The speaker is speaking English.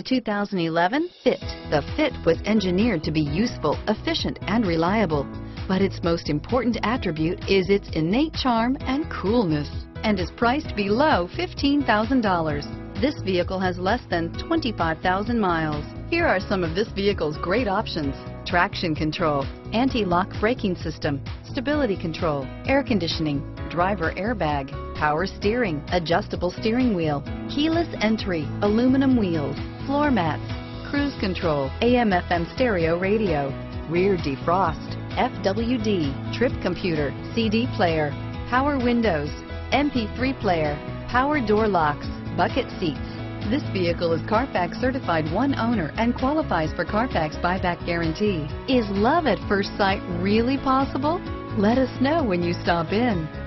The 2011 Fit. The Fit was engineered to be useful, efficient, and reliable. But its most important attribute is its innate charm and coolness and is priced below $15,000. This vehicle has less than 25,000 miles. Here are some of this vehicle's great options. Traction control, anti-lock braking system, stability control, air conditioning, driver airbag, power steering, adjustable steering wheel, keyless entry, aluminum wheels, floor mats, cruise control, AM FM stereo radio, rear defrost, FWD, trip computer, CD player, power windows, MP3 player, power door locks, bucket seats. This vehicle is Carfax certified one owner and qualifies for Carfax buyback guarantee. Is love at first sight really possible? Let us know when you stop in.